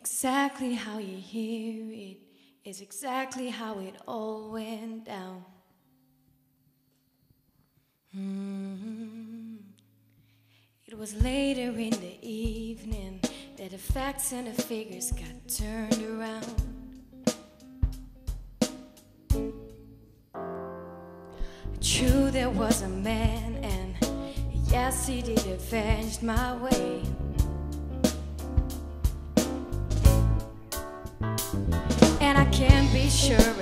Exactly how you hear it is exactly how it all went down. Mm. It was later in the evening that the facts and the figures got turned around. True, there was a man, and yes, he did avenge my way. Sure